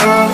oh